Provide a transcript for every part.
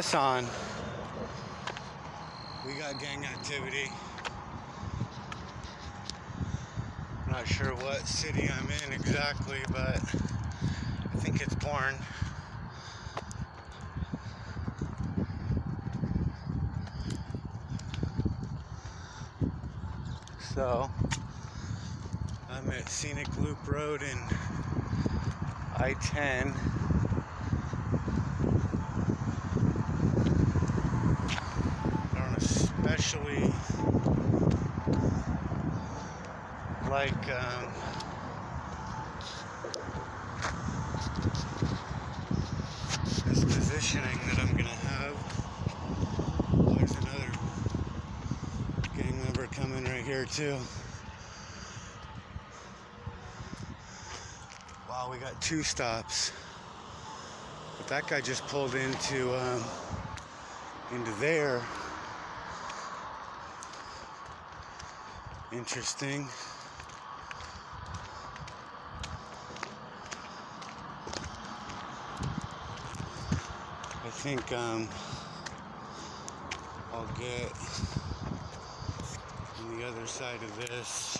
Press on. We got gang activity. I'm Not sure what city I'm in exactly, but I think it's Boerne. So I'm at Scenic Loop Road in I 10. I don't especially like um, this positioning that I'm gonna have. There's another gang member coming right here too. Wow, we got two stops. But that guy just pulled into um, into there. Interesting. Think um, I'll get on the other side of this.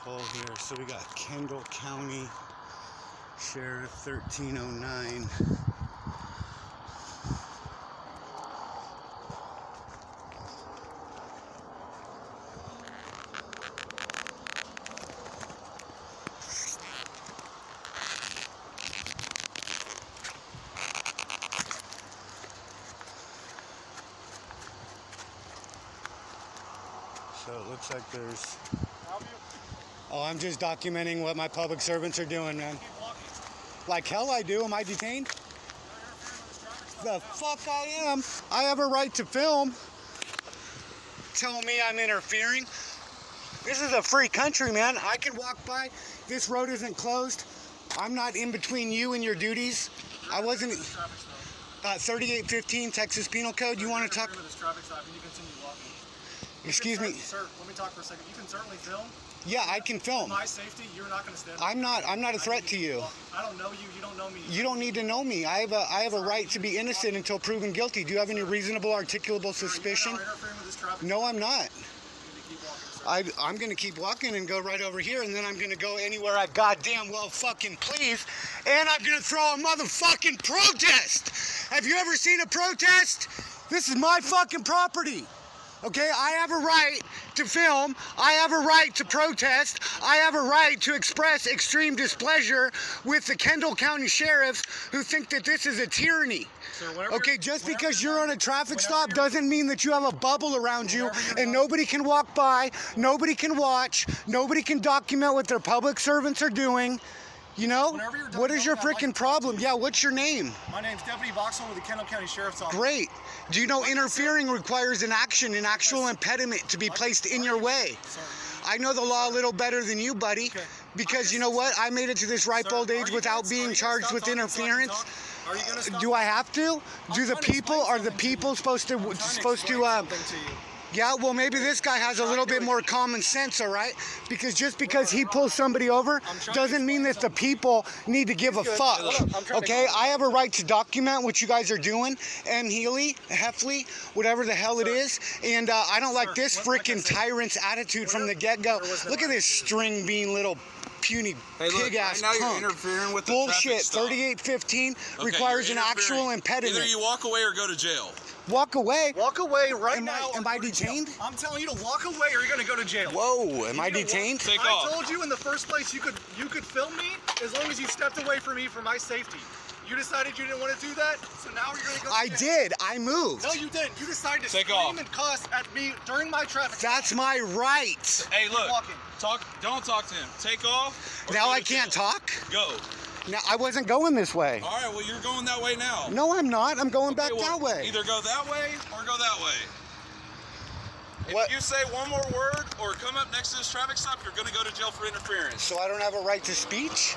Hole here. So we got Kendall County Sheriff 1309. Looks like there's. Oh, I'm just documenting what my public servants are doing, man. Like hell I do. Am I detained? The fuck I am. I have a right to film. Tell me I'm interfering. This is a free country, man. I can walk by. This road isn't closed. I'm not in between you and your duties. I wasn't. Uh, 3815 Texas Penal Code. You want to talk? This traffic stop and you continue walking. You Excuse me. Sir, let me talk for a second. You can certainly film. Yeah, I can film. For my safety, you're not going to stand. I'm not. I'm not a threat to to you. I don't know you. You don't know me. You don't need to know me. I have a I have a right to be innocent until proven guilty. Do you have any reasonable articulable suspicion? You are interfering with this traffic. No, I'm not. You need to keep walking, sir. I, I'm gonna keep walking and go right over here, and then I'm gonna go anywhere I goddamn well fucking please, and I'm gonna throw a motherfucking protest. Have you ever seen a protest? This is my fucking property. Okay, I have a right to film. I have a right to protest. I have a right to express extreme displeasure with the Kendall County sheriffs who think that this is a tyranny. Sir, Okay, just because you're on a traffic stop doesn't mean that you have a bubble around you and nobody can walk by, nobody can watch, nobody can document what their public servants are doing. You know? Whenever you're done What is your like freaking to talk to problem? Yeah, what's your name? My name's Deputy Boxell with the Kendall County Sheriff's Office. Great. Do you know interfering requires an action, an actual impediment to be placed in your way? Sir, I know the law a little better than you, buddy. Okay. Because I'm you know what? I made it to this ripe sir, old age without being charged with talking so I can interference. talk? Are you gonna stop? Do I have to? Do I'm the people are the people supposed to supposed to uh, to. Yeah, well, maybe this guy has a little bit more common sense, all right? Because just because he pulls somebody over doesn't mean that the people need to give a fuck. Look, I'm trying to Okay. I have a right to document what you guys are doing, and Healy, Heffley, whatever the hell it is, and uh, I don't like this what- freaking tyrant's attitude from the get-go. there was no Look at this string bean little puny Hey, look, pig-ass right now you're interfering with the Bullshit. 3815 Okay, requires an actual interfering. impediment. Either you walk away or go to jail. Walk away. Walk away right Am I- now. am I go jail. detained? I'm telling you to walk away or you're gonna go to jail. Whoa, am I You know what? detained? Take I off. told you in the first place you could you could film me as long as you stepped away from me for my safety. You decided you didn't want to do that, so now you're gonna go. I jail. did. I moved. No, you didn't. You decided to Take scream off. and cuss at me during my traffic. That's my right. Hey, look. walking. Talk. Don't talk to him. Take off. Now I can't jail. talk. Go. Now I wasn't going this way. All right. Well, you're going that way now. No, I'm not. I'm going back well, that way. Either go that way or go that way. If What- you say one more word or come up next to this traffic stop, you're going to go to jail for interference. So I don't have a right to speech?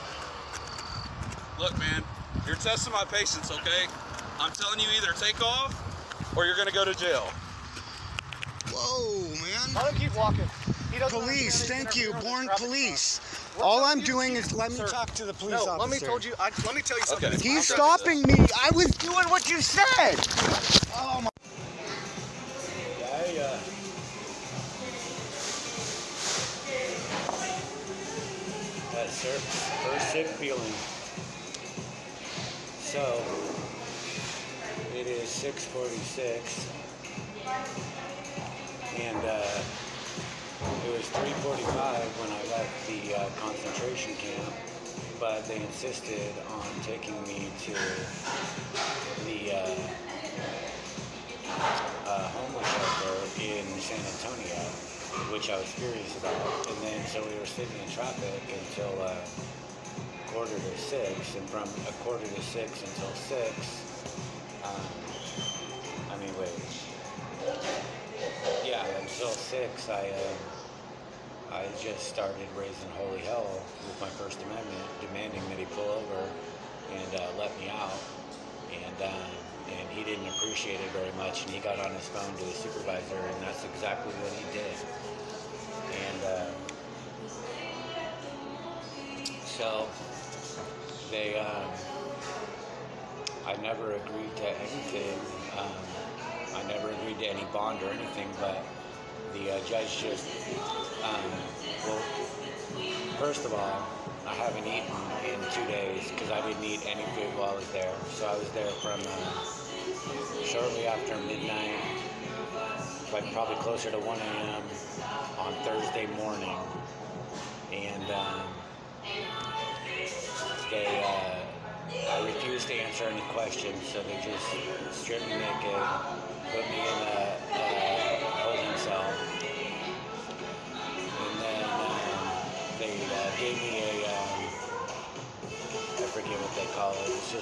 Look, man, you're testing my patience, okay? I'm telling you either take off or you're going to go to jail. Whoa, man. Let him keep walking. He Police, thank you, Boerne police. stop. All I'm doing is let me Sir, talk to the police No, officer. let me told you. I, let me tell you something. Okay. He's I'll tell you stopping me. I was doing what you said. Oh my. I, uh, that sir, first sick feeling. So, it is 646, and uh, it was 345 when I left the uh, concentration camp, but they insisted on taking me to the uh, uh, homeless shelter in San Antonio, which I was furious about. And then so we were sitting in traffic until uh, quarter to six, and from a quarter to six until six, yeah, six, I uh, I just started raising holy hell with my First Amendment, demanding that he pull over and uh, let me out. And um, and he didn't appreciate it very much, and he got on his phone to his supervisor, and that's exactly what he did. And uh, so they, um, I never agreed to anything. Um, I never agreed to any bond or anything, but the uh, judge just, um, well, first of all, I haven't eaten in two days because I didn't eat any food while I was there. So I was there from uh, shortly after midnight, like probably closer to 1 a.m. on Thursday morning. And um, they, uh, I refused to answer any questions, so they just stripped me naked, put me in a, a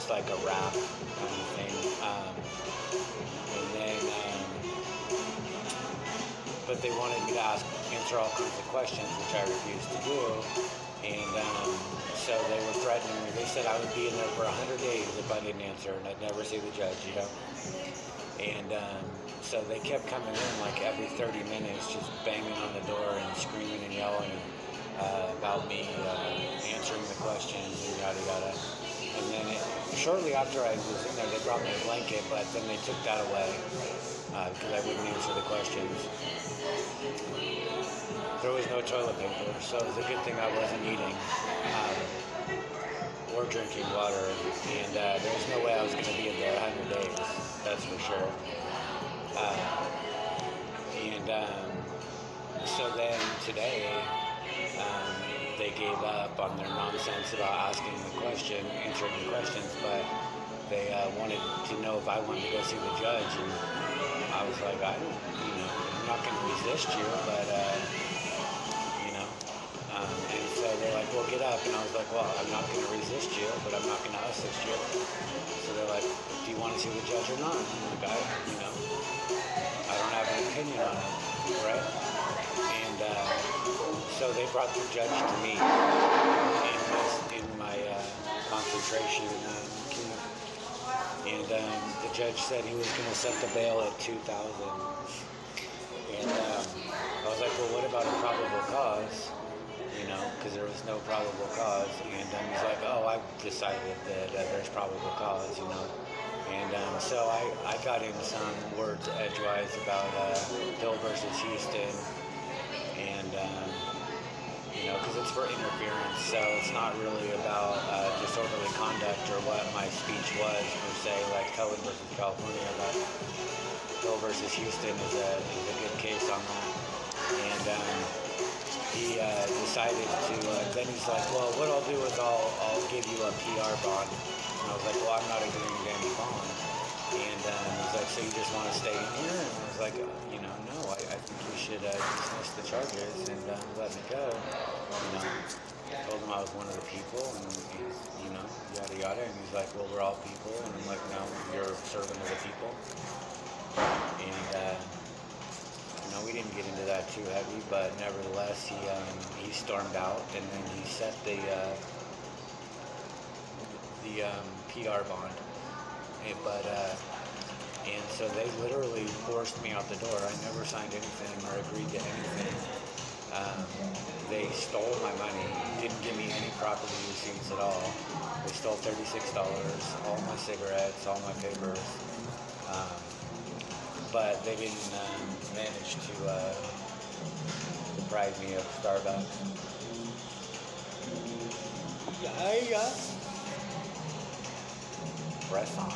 just like a wrap kind of thing. Um, and then, um, but they wanted me to ask, answer all kinds of questions, which I refused to do. And um, so they were threatening me. They said I would be in there for 100 days if I didn't answer, and I'd never see the judge, you know? And um, so they kept coming in like every 30 minutes, just banging on the door and screaming and yelling uh, about me uh, answering the questions and yada yada. And then it, shortly after I was in there, they brought me a blanket, but then they took that away because I wouldn't answer the questions. There was no toilet paper, so it was a good thing I wasn't eating um, or drinking water. And uh, there was no way I was going to be in there 100 days, that's for sure. Uh, and um, so then today, um, they gave up on their nonsense about asking the question, answering the questions, but they uh, wanted to know if I wanted to go see the judge. And I was like, I you know, I'm not going to resist you, but, uh, you know. Um, and so they're like, well, get up. And I was like, well, I'm not going to resist you, but I'm not going to assist you. So they're like, do you want to see the judge or not? I'm like, I, you know, I don't have an opinion on it, right? And uh, so they brought the judge to me in, this, in my uh, concentration uh, camp. And um, the judge said he was going to set the bail at 2000 And um, I was like, well, what about a probable cause? You know, because there was no probable cause. And um, he's like, oh, I've decided that uh, there's probable cause, you know. And um, so I, I got in some words edgewise about uh, Hill versus Houston. Know, because it's for interference, so it's not really about uh, disorderly conduct or what my speech was per se, like Cohen versus California, but Hill versus Houston is a, is a good case on that. And um, he uh, decided to, uh, then he's like, well, what I'll do is I'll, I'll give you a PR bond. And I was like, well, I'm not agreeing to any bond. And um, he's like, so you just want to stay in like, uh, you know, no, I, I think you should uh, dismiss the charges and um, let me go. You know, I told him I was one of the people, and he's, you know, yada yada. And he's like, well, we're all people. And I'm like, no, you're servant of the people. And, uh, know, we didn't get into that too heavy, but nevertheless, he um, he stormed out, and then he set the uh, the um, PR bond. But uh, and so they literally forced me out the door. I never signed anything or agreed to anything. Um, they stole my money, didn't give me any property receipts at all. They stole $36, all my cigarettes, all my papers. Um, but they didn't um, manage to uh, deprive me of Starbucks. Yeah, yeah. Press on.